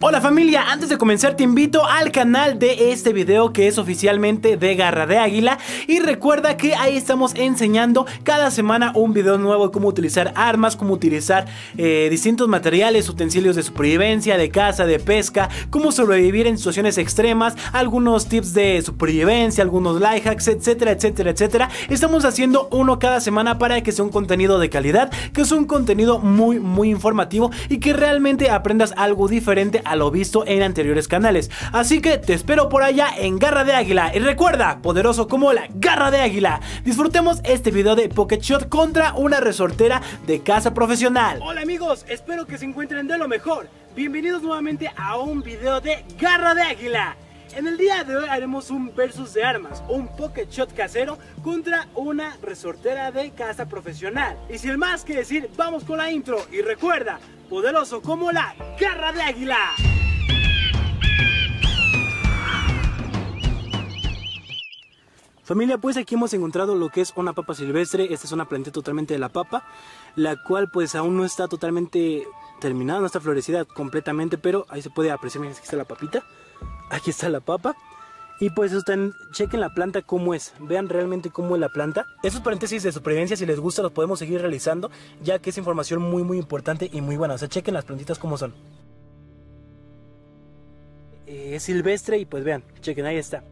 Hola familia, antes de comenzar te invito al canal de este video que es oficialmente de Garra de Águila y recuerda que ahí estamos enseñando cada semana un video nuevo de cómo utilizar armas, cómo utilizar eh, distintos materiales, utensilios de supervivencia, de caza, de pesca, cómo sobrevivir en situaciones extremas, algunos tips de supervivencia, algunos life hacks, etcétera, etcétera, etcétera. Estamos haciendo uno cada semana para que sea un contenido de calidad, que es un contenido muy muy informativo y que realmente aprendas algo diferente a lo visto en anteriores canales. Así que te espero por allá en Garra de Águila. Y recuerda, poderoso como la Garra de Águila. Disfrutemos este video de Pocket Shot contra una resortera de casa profesional. Hola amigos, espero que se encuentren de lo mejor. Bienvenidos nuevamente a un video de Garra de Águila. En el día de hoy haremos un versus de armas, un pocket shot casero contra una resortera de casa profesional. Y sin más que decir, vamos con la intro y recuerda, poderoso como la garra de águila. Familia, pues aquí hemos encontrado lo que es una papa silvestre. Esta es una planta totalmente de la papa, la cual pues aún no está totalmente terminada, no está florecida completamente, pero ahí se puede apreciar, miren, aquí está la papita, aquí está la papa. Y pues están, chequen la planta cómo es, vean realmente cómo es la planta. Esos paréntesis de supervivencia, si les gusta, los podemos seguir realizando, ya que es información muy muy importante y muy buena. O sea, chequen las plantitas cómo son. Eh, es silvestre y pues vean, chequen, ahí está.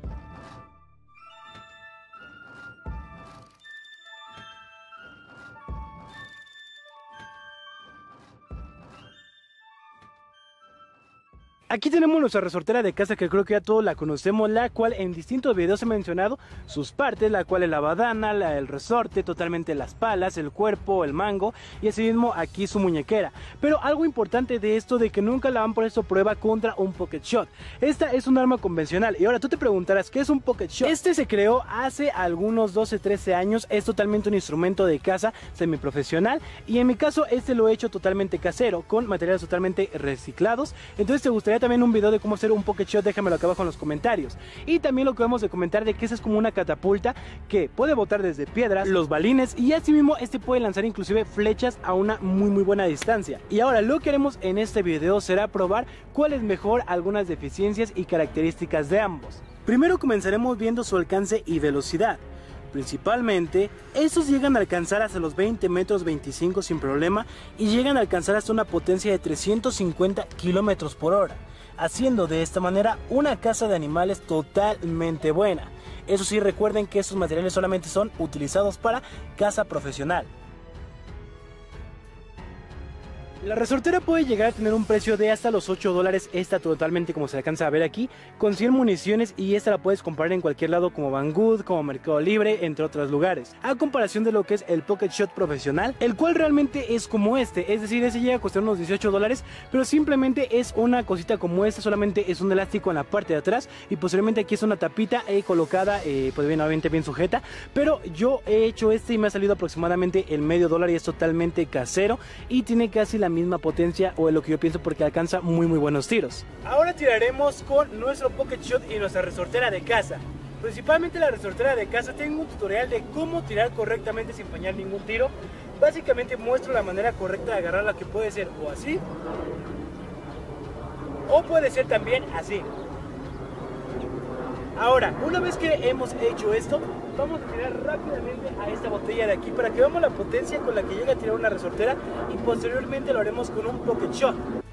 Aquí tenemos nuestra resortera de casa que creo que ya todos la conocemos, la cual en distintos videos he mencionado sus partes, la cual es la badana, la, el resorte, totalmente las palas, el cuerpo, el mango y asimismo aquí su muñequera. Pero algo importante de esto de que nunca la van por esto prueba contra un pocket shot. Esta es un arma convencional y ahora tú te preguntarás ¿qué es un pocket shot? Este se creó hace algunos 12, 13 años, es totalmente un instrumento de caza semiprofesional y en mi caso este lo he hecho totalmente casero con materiales totalmente reciclados. Entonces te gustaría también un video de cómo hacer un pocket shot, déjamelo acá abajo en los comentarios. Y también lo que vamos a comentar de que esa es como una catapulta que puede botar desde piedras, los balines y asimismo este puede lanzar inclusive flechas a una muy muy buena distancia. Y ahora lo que haremos en este video será probar cuál es mejor algunas deficiencias y características de ambos. Primero comenzaremos viendo su alcance y velocidad. Principalmente, estos llegan a alcanzar hasta los 20 metros 25 sin problema y llegan a alcanzar hasta una potencia de 350 kilómetros por hora, haciendo de esta manera una caza de animales totalmente buena. Eso sí, recuerden que estos materiales solamente son utilizados para caza profesional. La resortera puede llegar a tener un precio de hasta los 8 dólares, esta totalmente como se alcanza a ver aquí, con 100 municiones y esta la puedes comprar en cualquier lado como Banggood, como Mercado Libre, entre otros lugares. A comparación de lo que es el Pocket Shot profesional, el cual realmente es como este, es decir, ese llega a costar unos 18 dólares, pero simplemente es una cosita como esta, solamente es un elástico en la parte de atrás y posteriormente aquí es una tapita eh, colocada, eh, pues bien, obviamente bien sujeta, pero yo he hecho este y me ha salido aproximadamente el medio dólar y es totalmente casero y tiene casi la misma potencia o es lo que yo pienso porque alcanza muy muy buenos tiros. Ahora tiraremos con nuestro Pocket Shot y nuestra resortera de casa. Principalmente la resortera de casa tengo un tutorial de cómo tirar correctamente sin empañar ningún tiro. Básicamente muestro la manera correcta de agarrarla que puede ser o así o puede ser también así. Ahora, una vez que hemos hecho esto, vamos a tirar rápidamente a esta botella de aquí para que veamos la potencia con la que llega a tirar una resortera y posteriormente lo haremos con un pocket shot.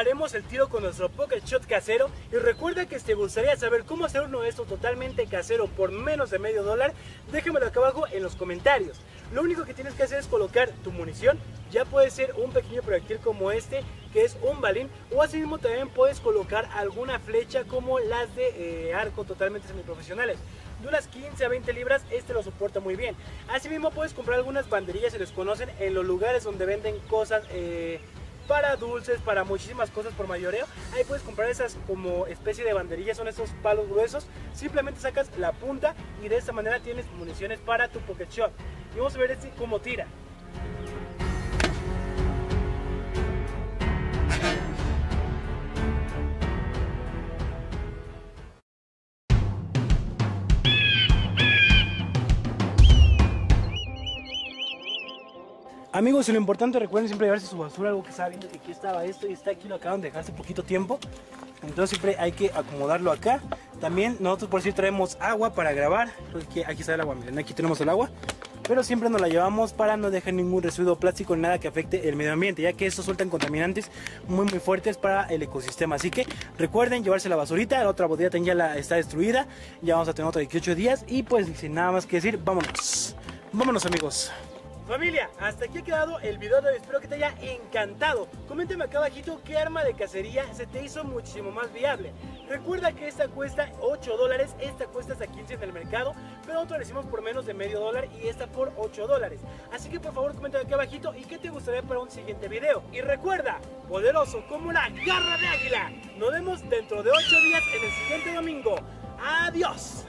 Haremos el tiro con nuestro Pocket Shot casero y recuerda que si te gustaría saber cómo hacer uno de estos totalmente casero por menos de medio dólar, déjamelo acá abajo en los comentarios. Lo único que tienes que hacer es colocar tu munición, ya puede ser un pequeño proyectil como este, que es un balín, o así mismo también puedes colocar alguna flecha como las de eh, arco totalmente semiprofesionales. De unas 15 a 20 libras, este lo soporta muy bien. Asimismo puedes comprar algunas banderillas, se les conocen, en los lugares donde venden cosas... Eh, para dulces, para muchísimas cosas por mayoreo. Ahí puedes comprar esas como especie de banderillas, son esos palos gruesos. Simplemente sacas la punta y de esta manera tienes municiones para tu pocket shot. Y vamos a ver este cómo tira. Amigos, lo importante, recuerden siempre llevarse su basura, algo que viendo que aquí estaba esto y está aquí, lo acaban de dejar hace poquito tiempo. Entonces siempre hay que acomodarlo acá. También nosotros por si traemos agua para grabar. Aquí, aquí está el agua, miren, aquí tenemos el agua. Pero siempre nos la llevamos para no dejar ningún residuo plástico nada que afecte el medio ambiente, ya que estos sueltan contaminantes muy muy fuertes para el ecosistema. Así que recuerden llevarse la basurita, la otra botella ya la está destruida. Ya vamos a tener otros 18 días y pues sin nada más que decir, vámonos. Vámonos amigos. Familia, hasta aquí ha quedado el video de hoy. Espero que te haya encantado. Coméntame acá abajito qué arma de cacería se te hizo muchísimo más viable. Recuerda que esta cuesta 8 dólares, esta cuesta hasta 15 en el mercado, pero nosotros la hicimos por menos de medio dólar y esta por 8 dólares. Así que por favor coméntame acá abajito y qué te gustaría para un siguiente video. Y recuerda, poderoso como la garra de águila. Nos vemos dentro de 8 días en el siguiente domingo. Adiós.